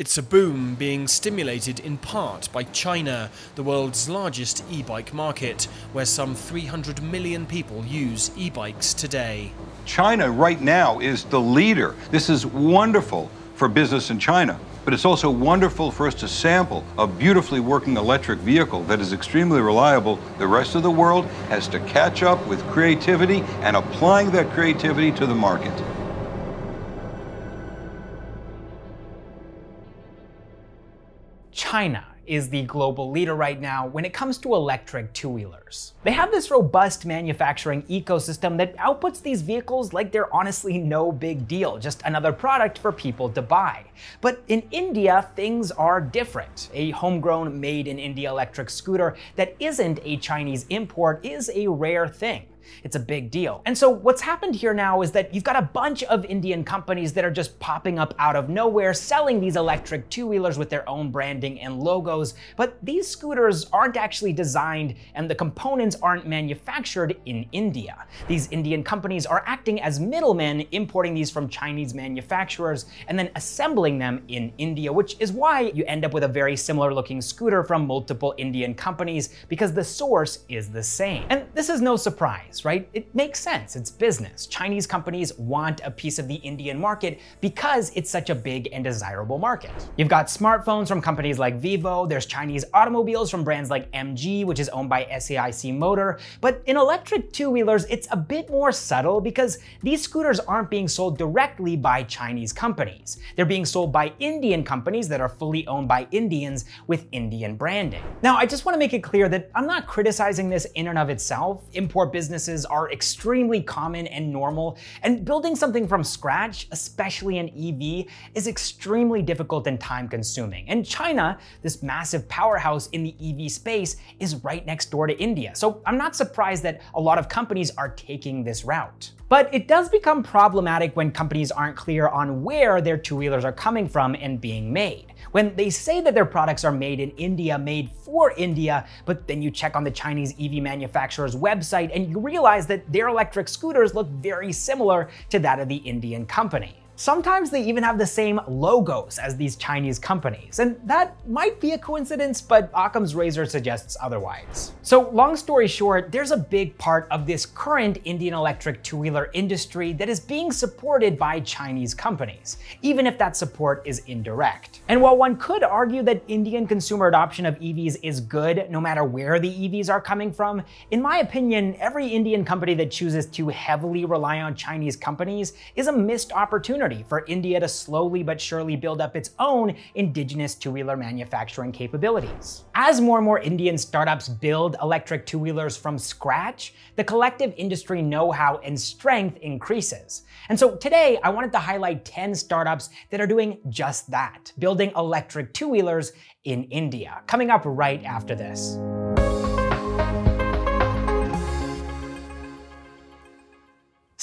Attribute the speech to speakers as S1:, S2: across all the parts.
S1: It's a boom being stimulated in part by China, the world's largest e bike market, where some 300 million people use e bikes today.
S2: China right now is the leader. This is wonderful for business in China, but it's also wonderful for us to sample a beautifully working electric vehicle that is extremely reliable. The rest of the world has to catch up with creativity and applying that creativity to the market.
S3: China is the global leader right now when it comes to electric two-wheelers. They have this robust manufacturing ecosystem that outputs these vehicles like they're honestly no big deal, just another product for people to buy. But in India, things are different. A homegrown made in India electric scooter that isn't a Chinese import is a rare thing. It's a big deal. And so what's happened here now is that you've got a bunch of Indian companies that are just popping up out of nowhere selling these electric two-wheelers with their own branding and logos, but these scooters aren't actually designed and the components aren't manufactured in India. These Indian companies are acting as middlemen importing these from Chinese manufacturers and then assembling them in India, which is why you end up with a very similar looking scooter from multiple Indian companies because the source is the same. And this is no surprise right? It makes sense. It's business. Chinese companies want a piece of the Indian market because it's such a big and desirable market. You've got smartphones from companies like Vivo, there's Chinese automobiles from brands like MG, which is owned by SAIC Motor, but in electric two-wheelers, it's a bit more subtle because these scooters aren't being sold directly by Chinese companies. They're being sold by Indian companies that are fully owned by Indians with Indian branding. Now, I just want to make it clear that I'm not criticizing this in and of itself. Import businesses are extremely common and normal, and building something from scratch, especially an EV, is extremely difficult and time consuming. And China, this massive powerhouse in the EV space, is right next door to India. So I'm not surprised that a lot of companies are taking this route. But it does become problematic when companies aren't clear on where their two-wheelers are coming from and being made. When they say that their products are made in India, made for India, but then you check on the Chinese EV manufacturer's website and you realize that their electric scooters look very similar to that of the Indian company. Sometimes they even have the same logos as these Chinese companies, and that might be a coincidence, but Occam's razor suggests otherwise. So long story short, there's a big part of this current Indian electric two-wheeler industry that is being supported by Chinese companies, even if that support is indirect. And while one could argue that Indian consumer adoption of EVs is good no matter where the EVs are coming from, in my opinion, every Indian company that chooses to heavily rely on Chinese companies is a missed opportunity opportunity for India to slowly but surely build up its own indigenous two-wheeler manufacturing capabilities. As more and more Indian startups build electric two-wheelers from scratch, the collective industry know-how and strength increases. And so today, I wanted to highlight 10 startups that are doing just that, building electric two-wheelers in India, coming up right after this.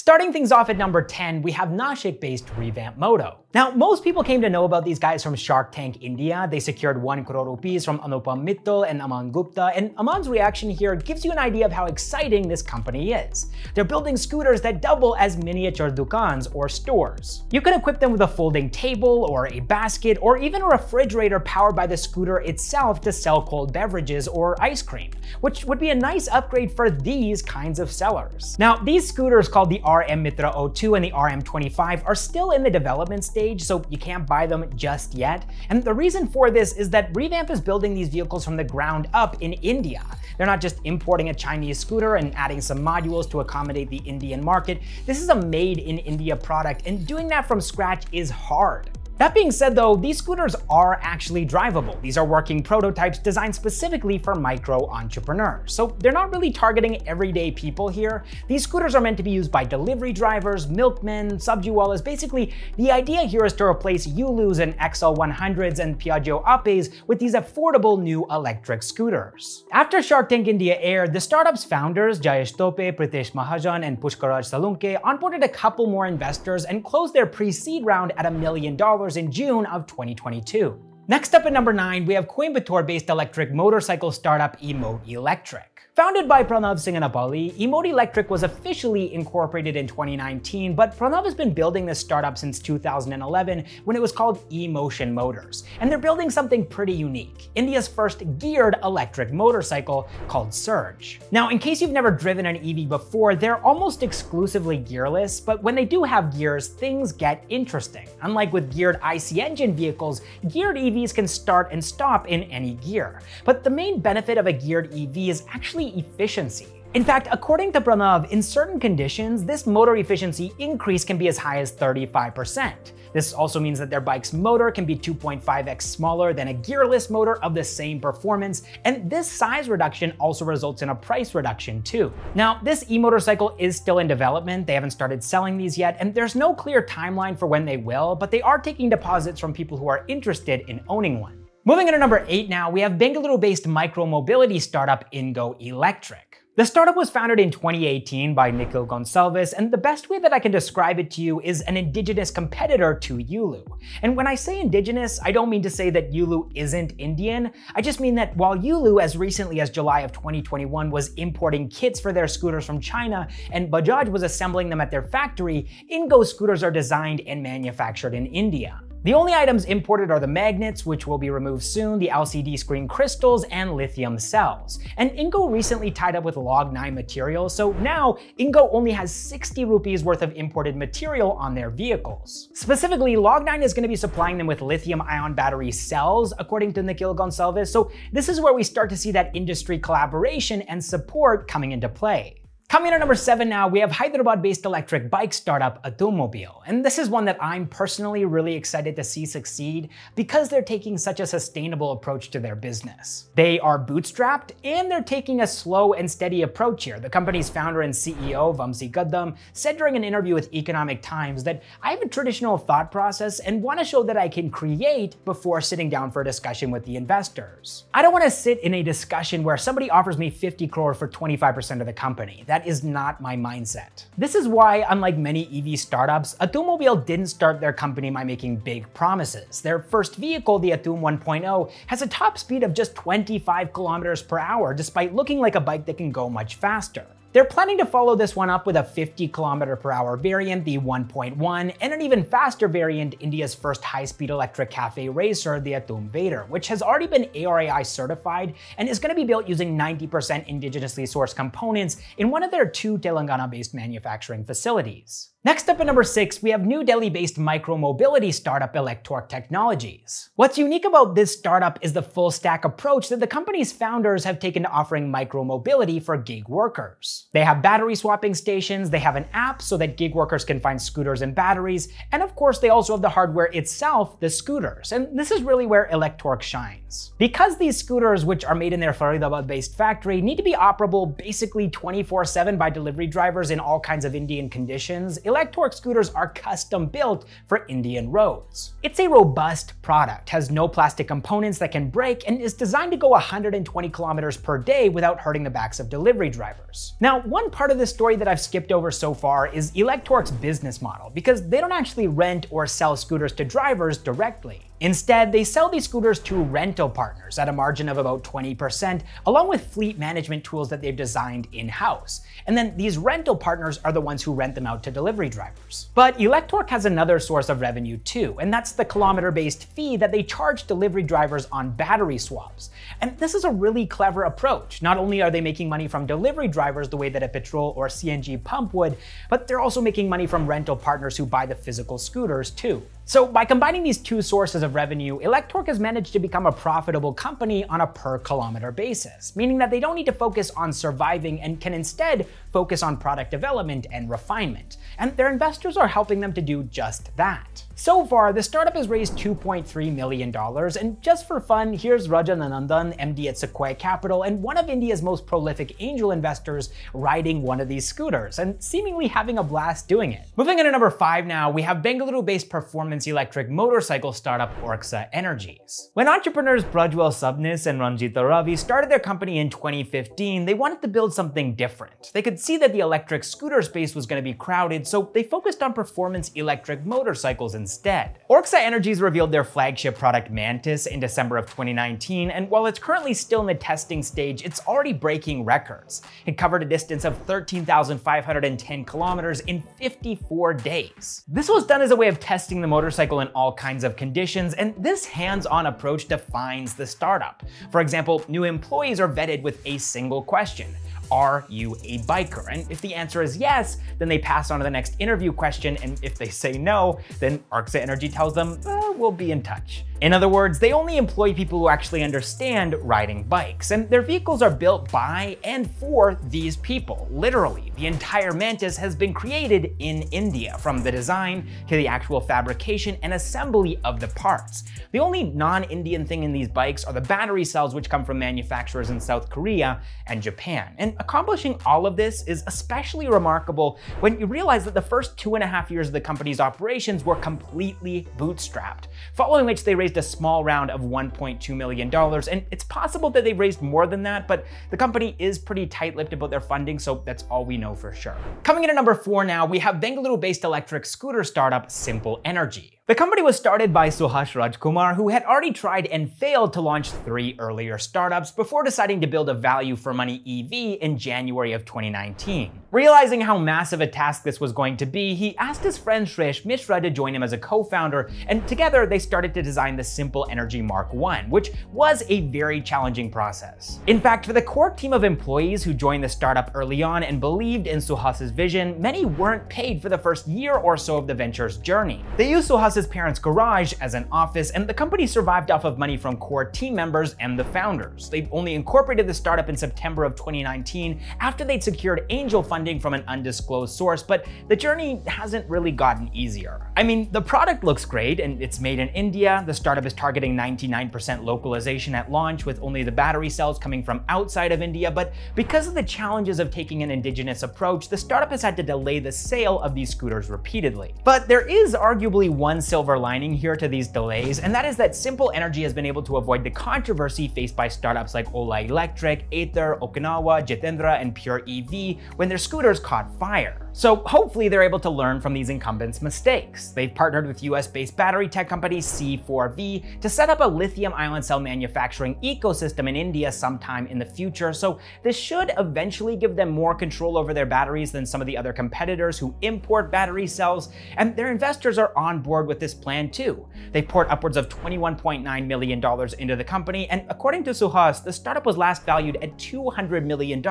S3: Starting things off at number 10, we have Nashik-based Revamp Moto. Now, most people came to know about these guys from Shark Tank India. They secured 1 crore rupees from Anupam Mittal and Aman Gupta, and Aman's reaction here gives you an idea of how exciting this company is. They're building scooters that double as miniature dukans or stores. You can equip them with a folding table or a basket or even a refrigerator powered by the scooter itself to sell cold beverages or ice cream, which would be a nice upgrade for these kinds of sellers. Now, these scooters called the RM Mitra 02 and the RM25 are still in the development stage stage, so you can't buy them just yet. And the reason for this is that Revamp is building these vehicles from the ground up in India. They're not just importing a Chinese scooter and adding some modules to accommodate the Indian market. This is a made in India product, and doing that from scratch is hard. That being said though, these scooters are actually drivable. These are working prototypes designed specifically for micro entrepreneurs. So they're not really targeting everyday people here. These scooters are meant to be used by delivery drivers, milkmen, subjiwalas. Basically, the idea here is to replace Yulus and XL100s and Piaggio Apes with these affordable new electric scooters. After Shark Tank India aired, the startup's founders, Jayesh Tope, Pritesh Mahajan, and Pushkaraj Salunke onboarded a couple more investors and closed their pre-seed round at a million dollars in June of 2022. Next up at number 9, we have Coimbatore-based electric motorcycle startup Emote Electric. Founded by Pranav Singanapalli, emote Electric was officially incorporated in 2019, but Pranav has been building this startup since 2011 when it was called eMotion Motors. And they're building something pretty unique, India's first geared electric motorcycle called Surge. Now, in case you've never driven an EV before, they're almost exclusively gearless, but when they do have gears, things get interesting. Unlike with geared IC engine vehicles, geared EVs can start and stop in any gear. But the main benefit of a geared EV is actually efficiency. In fact, according to Pranav, in certain conditions, this motor efficiency increase can be as high as 35%. This also means that their bike's motor can be 2.5x smaller than a gearless motor of the same performance, and this size reduction also results in a price reduction too. Now, this e-motorcycle is still in development, they haven't started selling these yet, and there's no clear timeline for when they will, but they are taking deposits from people who are interested in owning one. Moving on to number 8 now, we have Bengaluru-based micro-mobility startup Ingo Electric. The startup was founded in 2018 by Nikhil Gonsalves, and the best way that I can describe it to you is an indigenous competitor to Yulu. And when I say indigenous, I don't mean to say that Yulu isn't Indian. I just mean that while Yulu, as recently as July of 2021, was importing kits for their scooters from China and Bajaj was assembling them at their factory, Ingo scooters are designed and manufactured in India. The only items imported are the magnets, which will be removed soon, the LCD screen crystals, and lithium cells. And Ingo recently tied up with Log9 Materials, so now Ingo only has 60 rupees worth of imported material on their vehicles. Specifically, Log9 is going to be supplying them with lithium ion battery cells, according to Nikhil Gonsalves, so this is where we start to see that industry collaboration and support coming into play. Coming in at number seven now, we have Hyderabad-based electric bike startup Atumobile. And this is one that I'm personally really excited to see succeed because they're taking such a sustainable approach to their business. They are bootstrapped and they're taking a slow and steady approach here. The company's founder and CEO, Vamsi Gadam, said during an interview with Economic Times that I have a traditional thought process and want to show that I can create before sitting down for a discussion with the investors. I don't want to sit in a discussion where somebody offers me 50 crore for 25% of the company. That that is not my mindset. This is why, unlike many EV startups, Atumobile didn't start their company by making big promises. Their first vehicle, the Atum 1.0, has a top speed of just 25 kilometers per hour, despite looking like a bike that can go much faster. They're planning to follow this one up with a 50 km per hour variant, the 1.1, and an even faster variant, India's first high-speed electric cafe racer, the Atum Vader, which has already been ARAI certified and is going to be built using 90% indigenously sourced components in one of their two Telangana-based manufacturing facilities. Next up at number 6, we have New Delhi-based micro-mobility startup Electorq Technologies. What's unique about this startup is the full-stack approach that the company's founders have taken to offering micro-mobility for gig workers. They have battery swapping stations, they have an app so that gig workers can find scooters and batteries, and of course they also have the hardware itself, the scooters, and this is really where Electorq shines. Because these scooters, which are made in their Faridabad-based factory, need to be operable basically 24-7 by delivery drivers in all kinds of Indian conditions, Electorq scooters are custom built for Indian roads. It's a robust product, has no plastic components that can break, and is designed to go 120 kilometers per day without hurting the backs of delivery drivers. Now, one part of this story that I've skipped over so far is Electorq's business model, because they don't actually rent or sell scooters to drivers directly. Instead, they sell these scooters to rental partners at a margin of about 20%, along with fleet management tools that they've designed in-house. And then these rental partners are the ones who rent them out to delivery drivers. But Electorq has another source of revenue too, and that's the kilometer-based fee that they charge delivery drivers on battery swaps. And this is a really clever approach. Not only are they making money from delivery drivers the way that a petrol or CNG pump would, but they're also making money from rental partners who buy the physical scooters too. So by combining these two sources of revenue, Electorq has managed to become a profitable company on a per kilometer basis, meaning that they don't need to focus on surviving and can instead focus on product development and refinement. And their investors are helping them to do just that. So far, the startup has raised $2.3 million, and just for fun, here's Rajan Anandan, MD at Sequoia Capital, and one of India's most prolific angel investors riding one of these scooters, and seemingly having a blast doing it. Moving on to number 5 now, we have Bengaluru-based performance performance electric motorcycle startup Orxa Energies. When entrepreneurs Prajwal Subnis and Ranjita Ravi started their company in 2015, they wanted to build something different. They could see that the electric scooter space was going to be crowded, so they focused on performance electric motorcycles instead. Orxa Energies revealed their flagship product Mantis in December of 2019, and while it's currently still in the testing stage, it's already breaking records. It covered a distance of 13,510 kilometers in 54 days. This was done as a way of testing the motorcycle in all kinds of conditions, and this hands-on approach defines the startup. For example, new employees are vetted with a single question. Are you a biker? And if the answer is yes, then they pass on to the next interview question. And if they say no, then Orxa Energy tells them, eh, we'll be in touch. In other words, they only employ people who actually understand riding bikes, and their vehicles are built by and for these people. Literally, the entire Mantis has been created in India, from the design to the actual fabrication and assembly of the parts. The only non-Indian thing in these bikes are the battery cells which come from manufacturers in South Korea and Japan. And accomplishing all of this is especially remarkable when you realize that the first two and a half years of the company's operations were completely bootstrapped, following which they raised a small round of $1.2 million, and it's possible that they've raised more than that, but the company is pretty tight-lipped about their funding, so that's all we know for sure. Coming in at number four now, we have Bengaluru-based electric scooter startup Simple Energy. The company was started by Suhas Rajkumar, who had already tried and failed to launch three earlier startups before deciding to build a value for money EV in January of 2019. Realizing how massive a task this was going to be, he asked his friend Shreshth Mishra to join him as a co-founder, and together they started to design the Simple Energy Mark I, which was a very challenging process. In fact, for the core team of employees who joined the startup early on and believed in Suhas's vision, many weren't paid for the first year or so of the venture's journey. They used Suhas his parents' garage as an office, and the company survived off of money from core team members and the founders. They only incorporated the startup in September of 2019 after they'd secured angel funding from an undisclosed source, but the journey hasn't really gotten easier. I mean, the product looks great and it's made in India. The startup is targeting 99% localization at launch with only the battery cells coming from outside of India, but because of the challenges of taking an indigenous approach, the startup has had to delay the sale of these scooters repeatedly. But there is arguably one silver lining here to these delays, and that is that Simple Energy has been able to avoid the controversy faced by startups like Ola Electric, Ather, Okinawa, Jitendra, and Pure EV when their scooters caught fire. So hopefully they're able to learn from these incumbents' mistakes. They've partnered with US-based battery tech company C4V to set up a lithium ion cell manufacturing ecosystem in India sometime in the future, so this should eventually give them more control over their batteries than some of the other competitors who import battery cells, and their investors are on board with this plan too. They poured upwards of $21.9 million into the company, and according to Suhas, the startup was last valued at $200 million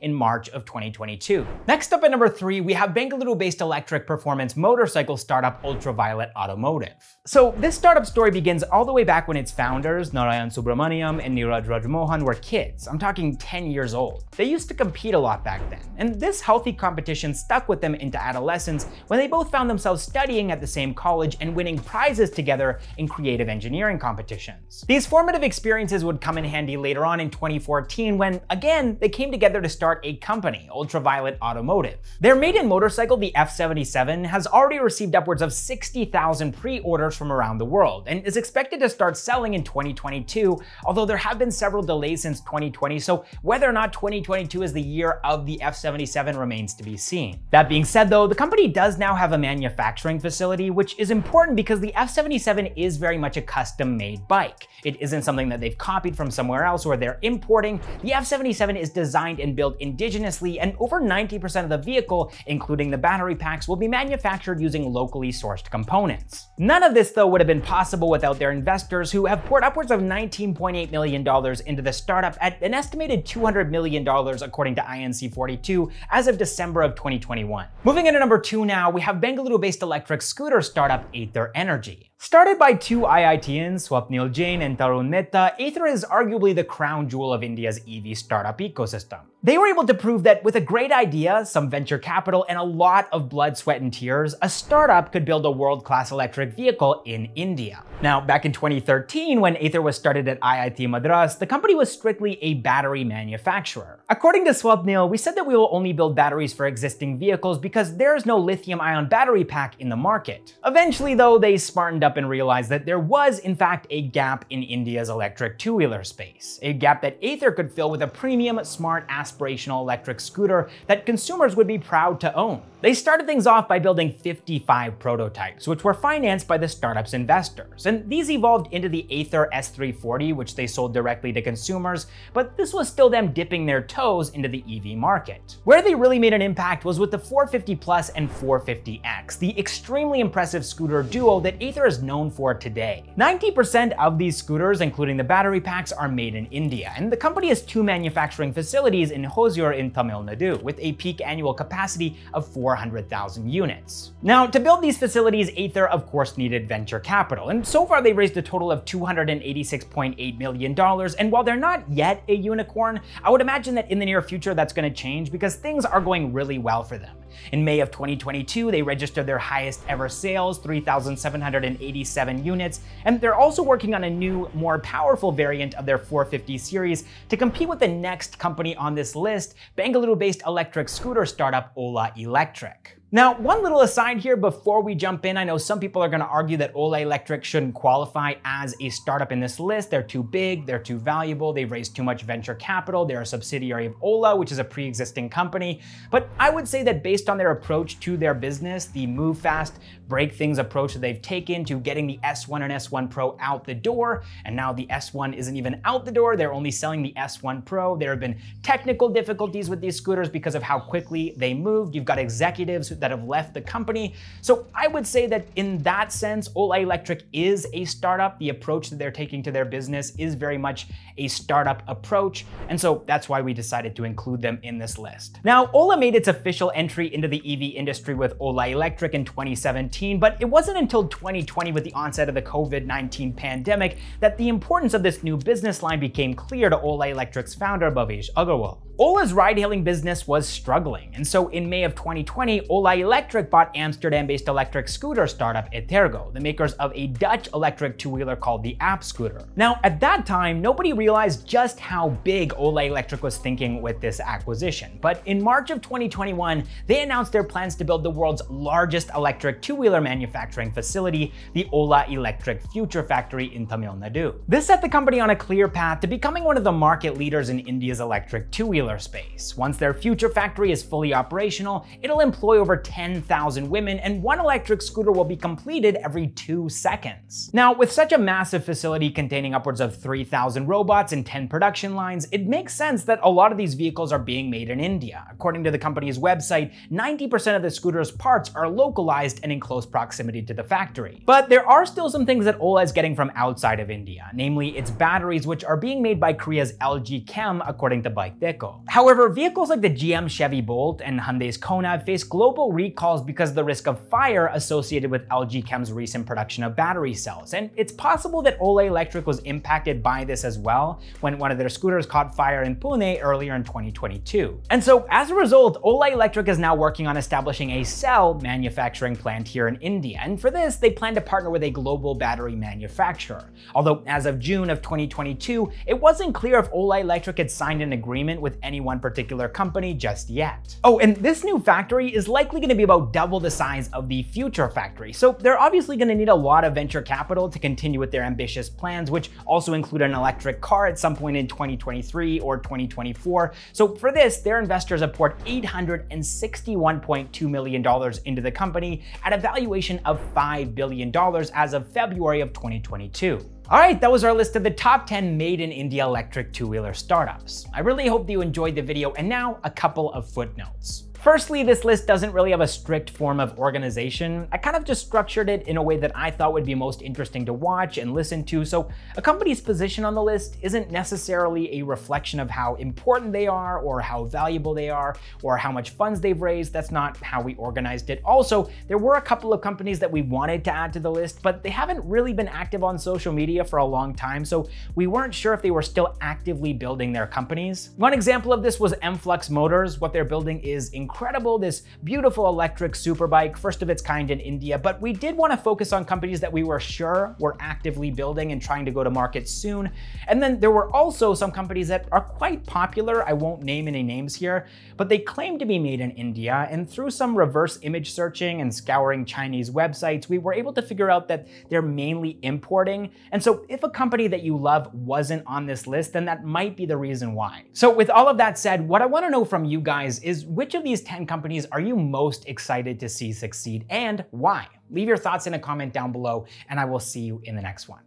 S3: in March of 2022. Next up at number three, we have Bengaluru-based electric performance motorcycle startup Ultraviolette Automotive. So this startup story begins all the way back when its founders, Narayan Subramaniam and Niraj Rajmohan, were kids. I'm talking 10 years old. They used to compete a lot back then, and this healthy competition stuck with them into adolescence when they both found themselves studying at the same college and winning prizes together in creative engineering competitions. These formative experiences would come in handy later on in 2014 when, again, they came together to start a company, Ultraviolette Automotive. Their maiden motorcycle, the F77, has already received upwards of 60,000 pre-orders from around the world and is expected to start selling in 2022, although there have been several delays since 2020, so whether or not 2022 is the year of the F77 remains to be seen. That being said though, the company does now have a manufacturing facility, which is important because the F77 is very much a custom-made bike. It isn't something that they've copied from somewhere else or they're importing. The F77 is designed and built indigenously, and over 90% of the vehicle including the battery packs, will be manufactured using locally sourced components. None of this, though, would have been possible without their investors, who have poured upwards of $19.8 million into the startup at an estimated $200 million according to INC42 as of December of 2021. Moving into number two now, we have Bengaluru-based electric scooter startup Ather Energy. Started by two IITians, Swapnil Jain and Tarun Mehta, Ather is arguably the crown jewel of India's EV startup ecosystem. They were able to prove that with a great idea, some venture capital, and a lot of blood, sweat, and tears, a startup could build a world-class electric vehicle in India. Now, back in 2013, when Ather was started at IIT Madras, the company was strictly a battery manufacturer. According to Swapnil, we said that we will only build batteries for existing vehicles because there is no lithium-ion battery pack in the market. Eventually, though, they smartened up and realized that there was, in fact, a gap in India's electric two-wheeler space, a gap that Ather could fill with a premium, smart, aspirational electric scooter that consumers would be proud to own. They started things off by building 55 prototypes, which were financed by the startup's investors, and these evolved into the Ather S340, which they sold directly to consumers, but this was still them dipping their toes into the EV market. Where they really made an impact was with the 450 Plus and 450X, the extremely impressive scooter duo that Ather is known for today. 90% of these scooters, including the battery packs, are made in India, and the company has two manufacturing facilities in Hosur in Tamil Nadu, with a peak annual capacity of 400,000 units. Now, to build these facilities, Ather of course needed venture capital, and so far they raised a total of $286.8 million, and while they're not yet a unicorn, I would imagine that in the near future that's going to change because things are going really well for them. In May of 2022, they registered their highest ever sales, 3,787 units, and they're also working on a new, more powerful variant of their 450 series to compete with the next company on this list, Bengaluru-based electric scooter startup Ola Electric. Now, one little aside here before we jump in, I know some people are going to argue that Ola Electric shouldn't qualify as a startup in this list. They're too big, they're too valuable, they've raised too much venture capital, they're a subsidiary of Ola, which is a pre-existing company. But I would say that based on their approach to their business, the move fast, break things approach that they've taken to getting the S1 and S1 Pro out the door, and now the S1 isn't even out the door, they're only selling the S1 Pro. There have been technical difficulties with these scooters because of how quickly they moved. You've got executives that have left the company. So I would say that in that sense, Ola Electric is a startup. The approach that they're taking to their business is very much a startup approach. And so that's why we decided to include them in this list. Now, Ola made its official entry into the EV industry with Ola Electric in 2017, but it wasn't until 2020 with the onset of the COVID-19 pandemic that the importance of this new business line became clear to Ola Electric's founder, Bhavish Aggarwal. Ola's ride-hailing business was struggling, and so in May of 2020, Ola Electric bought Amsterdam-based electric scooter startup Etergo, the makers of a Dutch electric two-wheeler called the App Scooter. Now, at that time, nobody realized just how big Ola Electric was thinking with this acquisition, but in March of 2021, they announced their plans to build the world's largest electric two-wheeler manufacturing facility, the Ola Electric Future Factory in Tamil Nadu. This set the company on a clear path to becoming one of the market leaders in India's electric two-wheeler space. Once their future factory is fully operational, it'll employ over 10,000 women and one electric scooter will be completed every two seconds. Now, with such a massive facility containing upwards of 3,000 robots and 10 production lines, it makes sense that a lot of these vehicles are being made in India. According to the company's website, 90% of the scooter's parts are localized and in close proximity to the factory. But there are still some things that Ola is getting from outside of India, namely its batteries, which are being made by Korea's LG Chem, according to BikeDekho. However, vehicles like the GM Chevy Bolt and Hyundai's Kona face global recalls because of the risk of fire associated with LG Chem's recent production of battery cells. And it's possible that Ola Electric was impacted by this as well when one of their scooters caught fire in Pune earlier in 2022. And so as a result, Ola Electric is now working on establishing a cell manufacturing plant here in India. And for this, they plan to partner with a global battery manufacturer. Although as of June of 2022, it wasn't clear if Ola Electric had signed an agreement with any one particular company just yet. Oh, and this new factory is likely going to be about double the size of the future factory, so they're obviously going to need a lot of venture capital to continue with their ambitious plans, which also include an electric car at some point in 2023 or 2024. So for this, their investors have poured $861.2 million into the company at a valuation of $5 billion as of February of 2022. All right, that was our list of the top 10 made in India electric two-wheeler startups. I really hope that you enjoyed the video and now a couple of footnotes. Firstly, this list doesn't really have a strict form of organization. I kind of just structured it in a way that I thought would be most interesting to watch and listen to, so a company's position on the list isn't necessarily a reflection of how important they are or how valuable they are or how much funds they've raised. That's not how we organized it. Also, there were a couple of companies that we wanted to add to the list, but they haven't really been active on social media for a long time, so we weren't sure if they were still actively building their companies. One example of this was Mflux Motors. What they're building is incredible incredible, this beautiful electric superbike, first of its kind in India, but we did want to focus on companies that we were sure were actively building and trying to go to market soon. And then there were also some companies that are quite popular. I won't name any names here, but they claim to be made in India. And through some reverse image searching and scouring Chinese websites, we were able to figure out that they're mainly importing. And so if a company that you love wasn't on this list, then that might be the reason why. So with all of that said, what I want to know from you guys is which of these these 10 companies are you most excited to see succeed and why? Leave your thoughts in a comment down below, and I will see you in the next one.